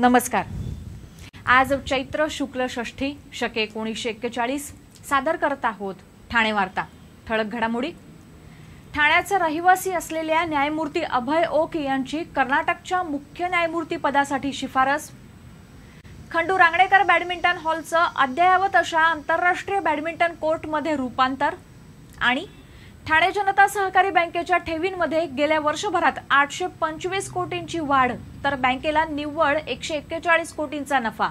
नमस्कार. आज चैत्र शुक्ल षष्ठी शके एकोणीसशे एक्केचाळीस सादर करत आहोत ठाणे वार्ता ठळक घडामोडी. ठाण्याचे रहिवासी असलेल्या न्यायमूर्ती अभय ओक यांची कर्नाटकच्या मुख्य न्यायमूर्ती पदासाठी शिफारस. खंडू रांगणेकर बॅडमिंटन हॉलचं अद्ययावत अशा आंतरराष्ट्रीय बॅडमिंटन कोर्टमध्ये रूपांतर आणि ठाणे जनता सहकारी बँकेच्या ठेवींमध्ये गेल्या वर्षभरात आठशे पंचवीस कोटींची वाढ तर बँकेला निव्वळ एकशे एक्केचाळीस कोटींचा नफा.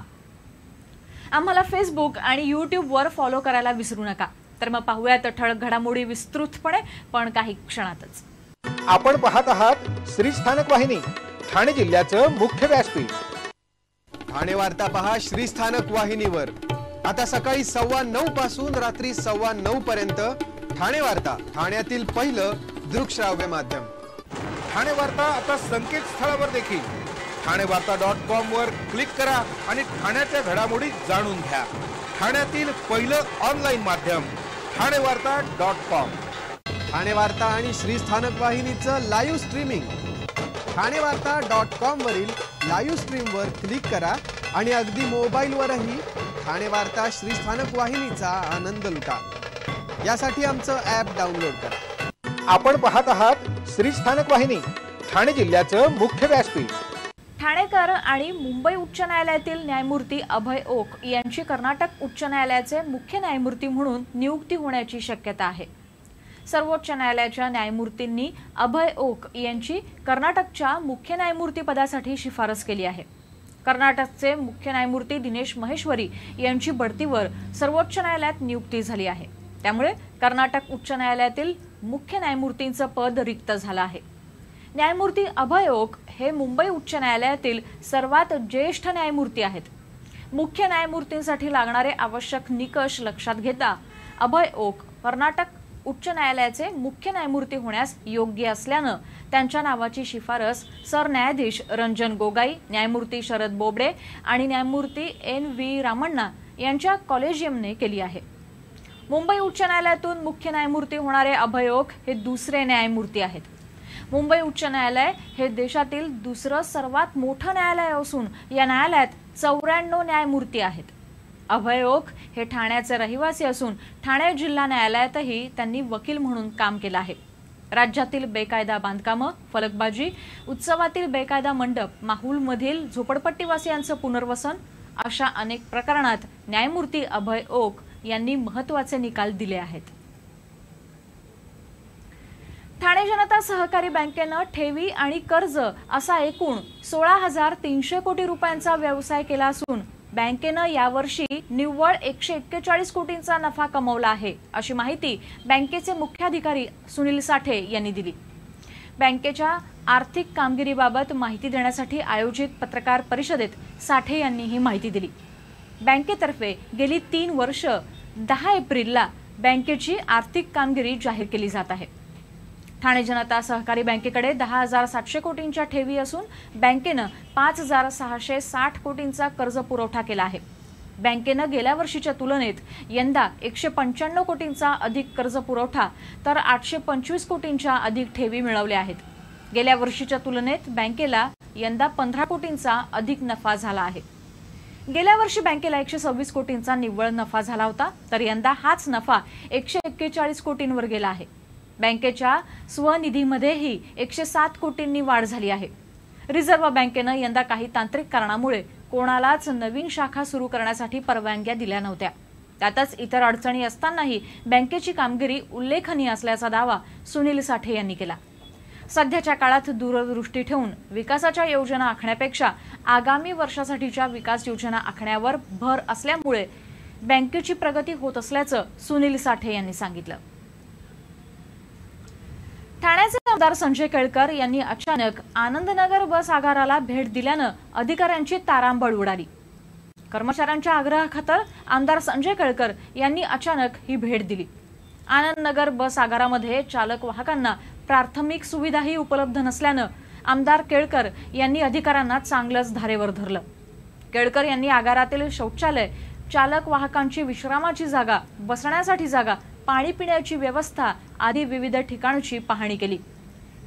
आम्हाला फेसबुक आणि युट्यूबवर फॉलो करायला विसरू नका. तर मग पाहूयात ठळक घडामोडी विस्तृतपणे पण काही क्षणातच. आपण पाहत आहात श्री स्थानक वाहिनी ठाणे जिल्ह्याचं मुख्य व्यासपीठ. ठाणे वार्ता पहा श्रीस्थानक वाहिनीवर. आता सकाळी सव्वा नऊ पासून रात्री सव्वा नऊ पर्यंत ठाणे वार्ता ठाण्यातील पहिलं दृकश्राव्य माध्यम. ठाणे वार्ता आता संकेतस्थळावर देखील. ठाणे वार्ता डॉट कॉम वर क्लिक करा आणि ठाण्याच्या घडामोडी जाणून घ्या. ठाण्यातील पहिलं ऑनलाईन माध्यम ठाणे वार्ता डॉट कॉम ठाणे वार्ता आणि श्रीस्थानक वाहिनीचं live streaming Thane Varta dot com वरील लाईव्ह स्ट्रीमवर क्लिक करा आणि अगदी मोबाईलवरही ठाणे वार्ता श्रीस्थानक वाहिनीचा आनंद लुटा. यासाठी आमचं ॲप डाउनलोड करा. आपण पाहत आहात श्री स्थानक वाहिनी ठाणे जिल्ह्याचं मुख्य व्यासपीठ. ठाणेकर आणि मुंबई उच्च न्यायालयातील न्यायमूर्ती अभय ओक यांची कर्नाटक उच्च न्यायालयाचे मुख्य न्यायमूर्ती म्हणून नियुक्ती होण्याची शक्यता आहे. सर्वोच्च न्यायालयाच्या न्यायमूर्तींनी अभय ओक यांची कर्नाटकच्या मुख्य न्यायमूर्ती पदासाठी शिफारस केली आहे. कर्नाटकचे मुख्य न्यायमूर्ती दिनेश महेश्वरी यांची बढतीवर सर्वोच्च न्यायालयात नियुक्ती झाली आहे. त्यामुळे कर्नाटक उच्च न्यायालयातील मुख्य न्यायमूर्तींचं पद रिक्त झालं आहे. न्यायमूर्ती अभय ओक हे मुंबई उच्च न्यायालयातील सर्वात ज्येष्ठ न्यायमूर्ती आहेत. मुख्य न्यायमूर्तींसाठी लागणारे आवश्यक निकष लक्षात घेता अभय ओक कर्नाटक उच्च न्यायालयाचे मुख्य न्यायमूर्ती होण्यास योग्य असल्यानं त्यांच्या नावाची शिफारस सरन्यायाधीश रंजन गोगाई न्यायमूर्ती शरद बोबडे आणि न्यायमूर्ती एन व्ही रामण्णा यांच्या कॉलेजियमने केली आहे. मुंबई उच्च न्यायालयातून मुख्य न्यायमूर्ती होणारे अभय ओक हे दुसरे न्यायमूर्ती आहेत. मुंबई उच्च न्यायालय हे देशातील दुसरं सर्वात मोठं न्यायालय असून या न्यायालयात चौऱ्याण्णव न्यायमूर्ती आहेत. अभय ओक हे ठाण्याचे रहिवासी असून ठाणे जिल्हा न्यायालयातही त्यांनी वकील म्हणून काम केलं आहे. राज्यातील बेकायदा बांधकामं फलकबाजी उत्सवातील बेकायदा मंडप माहूलमधील झोपडपट्टीवासियांचं पुनर्वसन अशा अनेक प्रकरणात न्यायमूर्ती अभय ओक यांनी महत्त्वाचे निकाल दिले आहेत. ठाणे जनता सहकारी बँकेनं ठेवी आणि कर्ज असा एकूण सोळा हजार तीनशे कोटी रुपयांचा व्यवसाय केला असून बँकेनं यावर्षी निव्वळ एकशे एक्केचाळीस कोटींचा नफा कमवला आहे अशी माहिती बँकेचे मुख्याधिकारी सुनील साठे यांनी दिली. बँकेच्या आर्थिक कामगिरीबाबत माहिती देण्यासाठी आयोजित पत्रकार परिषदेत साठे यांनी ही माहिती दिली. बँकेतर्फे गेली तीन वर्ष दहा एप्रिलला बँकेची आर्थिक कामगिरी जाहीर केली जात आहे. ठाणे जनता सहकारी बँकेकडे दहा हजार सातशे कोटींच्या ठेवी असून बँकेनं पाच हजार सहाशे साठ कोटींचा कर्ज पुरवठा केला आहे. बँकेनं गेल्या वर्षीच्या तुलनेत यंदा एकशे पंच्याण्णव कोटींचा अधिक कर्ज पुरवठा तर आठशे पंचवीस कोटींच्या अधिक ठेवी मिळवल्या आहेत. गेल्या वर्षीच्या तुलनेत बँकेला यंदा पंधरा कोटींचा अधिक नफा झाला आहे. गेल्या वर्षी बँकेला एकशे सव्वीस कोटींचा निव्वळ नफा झाला होता तर यंदा हाच नफा एकशे एक्केचाळीस कोटींवर गेला आहे. बँकेच्या स्वनिधीमध्येही एकशे सात कोटींनी वाढ झाली आहे. रिझर्व्ह बँकेनं यंदा काही तांत्रिक कारणामुळे कोणालाच नवीन शाखा सुरू करण्यासाठी परवानग्या दिल्या नव्हत्या. त्यातच इतर अडचणी असतानाही बँकेची कामगिरी उल्लेखनीय असल्याचा दावा सुनील साठे यांनी केला. सध्याच्या काळात दूरदृष्टी ठेवून विकासाच्या योजना आखण्यापेक्षा आगामी वर्षासाठीच्या विकास योजना आखण्यावर भर असल्यामुळे बँकेची प्रगती होत असल्याचं सुनील साठे यांनी सांगितलं. ठाण्याचे आमदार संजय केळकर यांनी अचानक आनंदनगर बस आगाराला भेट दिल्यानं अधिकाऱ्यांची तारांबळ उडाली. कर्मचाऱ्यांच्या आग्रहाखातर आमदार संजय केळकर यांनी अचानक ही भेट दिली. आनंदनगर बस आगारामध्ये चालक वाहकांना प्राथमिक सुविधाही उपलब्ध नसल्यानं आमदार केळकर यांनी अधिकाऱ्यांना चांगलंच धारेवर धरलं. केळकर यांनी आगारातील शौचालय चालक वाहकांची विश्रामाची जागा बसण्यासाठी जागा पाणी पिण्याची व्यवस्था आदी विविध ठिकाणची पाहणी केली.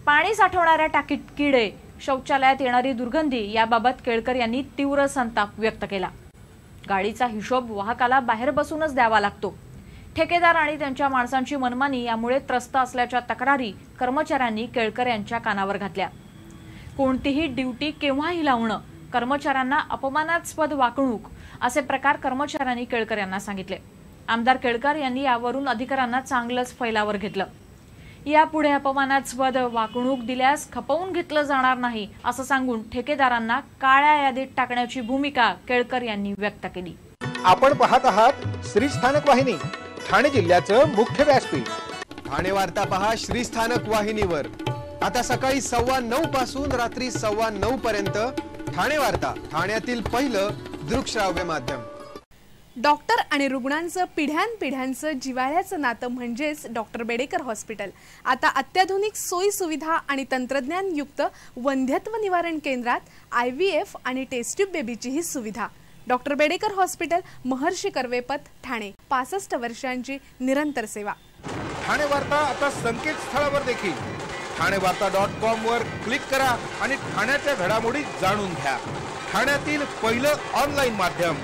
पाणी साठवणाऱ्या टाकीत किडे शौचालयात येणारी दुर्गंधी याबाबत केळकर यांनी तीव्र संताप व्यक्त केला. गाडीचा हिशोब वाहकाला बाहेर बसूनच द्यावा लागतो. ठेकेदार आणि त्यांच्या माणसांची मनमानी यामुळे त्रस्त असल्याच्या तक्रारी कर्मचाऱ्यांनी केळकर यांच्या कानावर घातल्या. कोणतीही ड्युटी केव्हाही लावणं कर्मचाऱ्यांना अपमानास्पद वागणूक असे प्रकार कर्मचाऱ्यांनी केळकर यांना सांगितले. आमदार केळकर यांनी यावरून अधिकाऱ्यांना चांगलंच फैलावर घेतलं. यापुढे अपमानास्पद वागणूक दिल्यास खपवून घेतलं जाणार नाही असं सांगून ठेकेदारांना काळ्या यादीत टाकण्याची भूमिका केळकर यांनी व्यक्त केली. आपण पाहत आहात श्री स्थानक वाहिनी. ठाणे जिल्ह्याचं मुख्य व्यासपीठ. ठाणे वार्ता पहा श्रीस्थानक वाहिनीवर. आता सकाळी सव्वा नऊ पासून रात्री सव्वा नऊ पर्यंत ठाणे वार्ता ठाण्यातील पहिलं दृकश्राव्य माध्यम. डॉक्टर आणि रुग्णांचं पिढ्यानपिढ्यांचं जिव्हाळ्याचं नातं म्हणजेच डॉक्टर बेडेकर हॉस्पिटल. आता अत्याधुनिक सोयी सुविधा आणि तंत्रज्ञानयुक्त वंध्यत्व निवारण केंद्रात आय व्ही एफ आणि टेस्ट्यूब बेबीचीही सुविधा. Doctor Bedekar hospital Maharshi Karvepath Thane. पासष्ट वर्षांची निरंतर सेवा. ठाणे वार्ता आता संकेतस्थळावर देखील. ठाणे वार्ता डॉट कॉम वर क्लिक करा आणि ठाण्याच्या घडामोडी जाणून घ्या. ठाण्यातील पहिलं ऑनलाईन माध्यम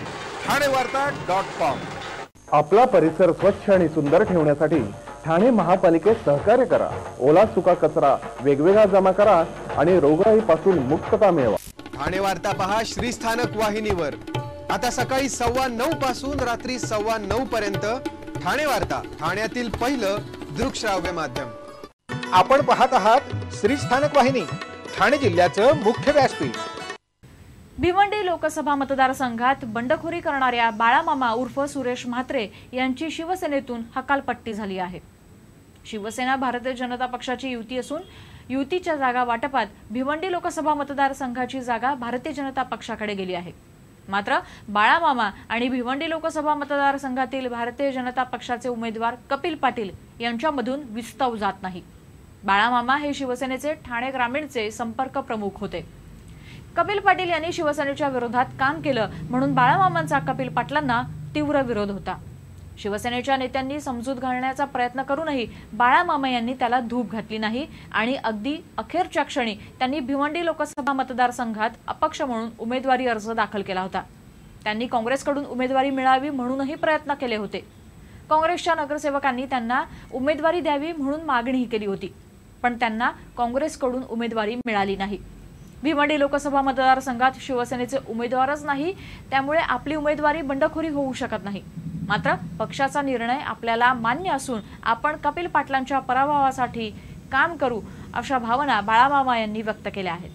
ठाणे वार्ता डॉट कॉम. आपला परिसर स्वच्छ आणि सुंदर ठेवण्यासाठी ठाणे महापालिकेत सहकार्य करा. ओला सुका कचरा वेगवेगळा जमा करा आणि रोगराईपासून मुक्तता मिळवा. ठाणे वार्ता पहा श्रीस्थानक वाहिनीवर. आता सकाळी सव्वा नऊ पासून रात्री सव्वा नऊ पर्यंत ठाणे वार्ता ठाण्यातील पहिलं दृकश्राव्य माध्यम. आपण पाहत आहात श्री स्थानक वाहिनी ठाणे जिल्ह्याचं मुख्य व्यासपीठ. भिवंडी लोकसभा मतदारसंघात बंडखोरी करणाऱ्या बाळामामा उर्फ सुरेश म्हात्रे यांची शिवसेनेतून हकालपट्टी झाली आहे. शिवसेना भारतीय जनता पक्षाची युती असून युतीच्या जागा वाटपात भिवंडी लोकसभा मतदारसंघाची जागा भारतीय जनता पक्षाकडे गेली आहे. मात्र बाळामामा आणि भिवंडी लोकसभा मतदारसंघातील भारतीय जनता पक्षाचे उमेदवार कपिल पाटील यांच्यामधून विस्तव जात नाही. बाळामामा हे शिवसेनेचे ठाणे ग्रामीणचे संपर्क प्रमुख होते. कपिल पाटील यांनी शिवसेनेच्या विरोधात काम केलं म्हणून बाळामामांचा कपिल पाटलांना तीव्र विरोध होता. शिवसेनेच्या नेत्यांनी समजूत घालण्याचा प्रयत्न करूनही बाळामामा यांनी त्याला धूप घातली नाही आणि अगदी अखेरच्या क्षणी त्यांनी भिवंडी लोकसभा मतदारसंघात अपक्ष म्हणून उमेदवारी अर्ज दाखल केला होता. त्यांनी काँग्रेसकडून उमेदवारी मिळावी म्हणूनही प्रयत्न केले होते. काँग्रेसच्या नगरसेवकांनी त्यांना उमेदवारी द्यावी म्हणून मागणीही केली होती पण त्यांना काँग्रेसकडून उमेदवारी मिळाली नाही. भिवंडी लोकसभा मतदारसंघात शिवसेनेचे उमेदवारच नाही त्यामुळे आपली उमेदवारी बंडखोरी होऊ शकत नाही. मात्र पक्षाचा निर्णय आपल्याला मान्य असून आपण कपिल पाटलांच्या पराभवासाठी काम करू अशा भावना बाळामामा यांनी व्यक्त केल्या आहेत.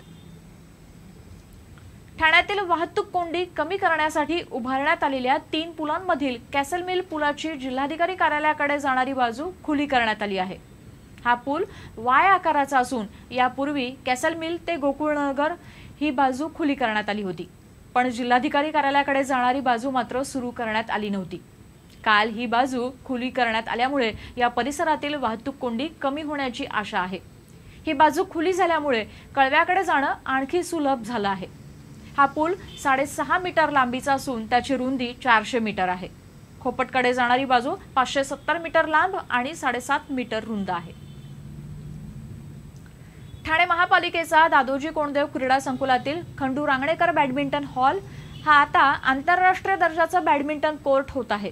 ठाण्यातील वाहतूक कोंडी कमी करण्यासाठी उभारण्यात आलेल्या तीन पुलांमधील कॅसल मिल पुलाची जिल्हाधिकारी कार्यालयाकडे जाणारी बाजू खुली करण्यात आली आहे. हा पूल वाय आकाराचा असून यापूर्वी कॅसल मिल ते गोकुळनगर ही बाजू खुली करण्यात आली होती. पण जिल्हाधिकारी कार्यालयाकडे जाणारी बाजू मात्र सुरू करण्यात आली नव्हती. काल ही बाजू खुली करण्यात आल्यामुळे या परिसरातील वाहतूक कोंडी कमी होण्याची आशा आहे. ही बाजू खुली झाल्यामुळे कळव्याकडे जाणं आणखी सुलभ झालं आहे. हा पूल साडेसहा मीटर लांबीचा असून त्याची रुंदी चारशे मीटर आहे. खोपटकडे जाणारी बाजू पाचशे सत्तर मीटर लांब आणि साडेसात मीटर रुंद आहे. ठाणे महापालिकेचा दादोजी कोंडदेव क्रीडा संकुलातील खंडू रांगणेकर बॅडमिंटन हॉल हा आता आंतरराष्ट्रीय दर्जाचा बॅडमिंटन कोर्ट होत आहे.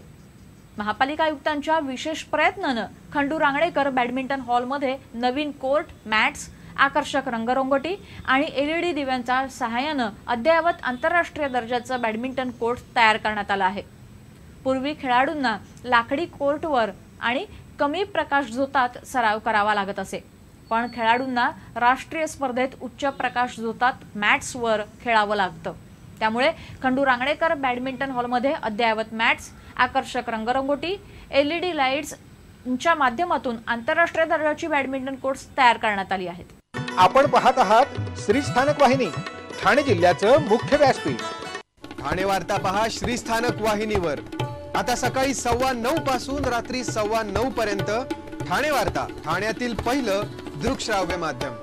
महापालिका आयुक्तांच्या विशेष प्रयत्नानं खंडू रांगणेकर बॅडमिंटन हॉलमध्ये नवीन कोर्ट मॅट्स आकर्षक रंगरंगोटी आणि एलईडी दिव्यांच्या सहाय्यानं अद्ययावत आंतरराष्ट्रीय दर्जाचं बॅडमिंटन कोर्ट तयार करण्यात आला आहे. पूर्वी खेळाडूंना लाकडी कोर्टवर आणि कमी प्रकाश झोतात सराव करावा लागत असे. पण खेळाडूंना राष्ट्रीय स्पर्धेत उच्च प्रकाश झोतात मॅट्सवर खेळावं लागतं. त्यामुळे खंडू रांगणेकर बॅडमिंटन हॉलमध्ये अद्ययावत मॅट्स आकर्षक रंगरंगोटी एलईडी लाईट्सच्या माध्यमातून आंतरराष्ट्रीय दर्जाची बॅडमिंटन कोर्ट्स तयार करण्यात आली आहेत. आपण पाहत आहात श्री स्थानक वाहिनी ठाणे जिल्ह्याचं मुख्य व्यासपीठ. ठाणे वार्ता पहा श्रीस्थानक वाहिनीवर. आता सकाळी सव्वा नऊ पासून रात्री सव्वा नऊ पर्यंत ठाणे वार्ता ठाण्यातील पहिलं दृकश्राव्य माध्यम.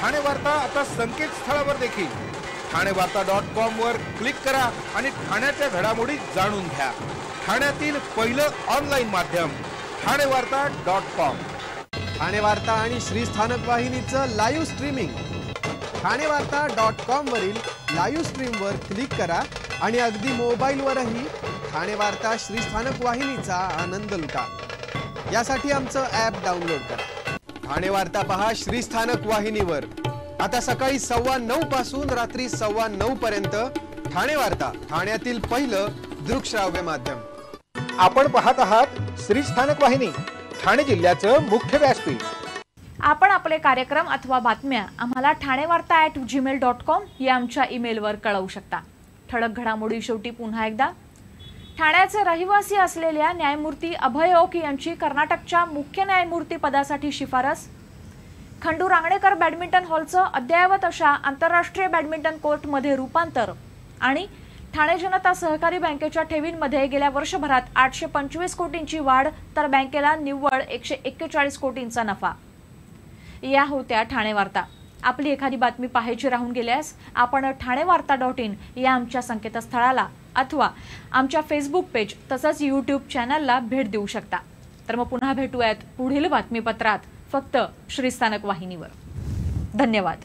ठाणे वार्ता आता संकेतस्थळावर देखील. ठाणे वार्ता डॉट कॉम वर क्लिक करा आणि ठाण्याच्या घडामोडी जाणून घ्या. ठाण्यातील पहिलं ऑनलाईन माध्यम ठाणे वार्ता डॉट कॉम ठाणे वार्ता आणि श्रीस्थानक वाहिनीचं live streaming Thane Varta dot com वरील लाईव्ह स्ट्रीमवर क्लिक करा आणि अगदी मोबाईलवरही ठाणे वार्ता श्रीस्थानक वाहिनीचा आनंद लुटा. यासाठी आमचं ॲप डाउनलोड करा. ठाणे वार्ता पहा श्रीस्थानक वाहिनीवर. आता सकाळी सव्वा नऊ पासून रात्री सव्वा नऊ पर्यंत ठाणे वार्ता ठाण्यातील पहिलं दृकश्राव्य माध्यम. आपण पाहत आहात श्री स्थानक वाहिनी ठाणे जिल्ह्याचं मुख्य व्यासपीठ. आपण आपले कार्यक्रम अथवा बातम्या आम्हाला ठाणे वार्ता ॲट जीमेल डॉट कॉम या आमच्या ईमेलवर कळवू शकता. ठळक घडामोडी शेवटी पुन्हा एकदा. ठाण्याचे रहिवासी असलेल्या न्यायमूर्ती अभय ओक यांची कर्नाटकच्या मुख्य न्यायमूर्ती पदासाठी शिफारस. खंडू रांगणेकर बॅडमिंटन हॉलचं अद्ययावत अशा आंतरराष्ट्रीय बॅडमिंटन कोर्टमध्ये रूपांतर. आणि ठाणे जनता सहकारी बँकेच्या ठेवींमध्ये गेल्या वर्षभरात आठशे पंचवीस कोटींची वाढ तर बँकेला निव्वळ एकशे एक्केचाळीस कोटींचा नफा. या होत्या ठाणे वार्ता. आपली एखादी बातमी पाहायची राहून गेल्यास आपण ठाणे वार्ता डॉट इन या आमच्या संकेतस्थळाला अथवा आमच्या फेसबुक पेज तसंच यूट्यूब चॅनलला भेट देऊ शकता. तर मग पुन्हा भेटूयात पुढील बातमीपत्रात. फक्त श्रीस्थानक वाहिनीवर. धन्यवाद.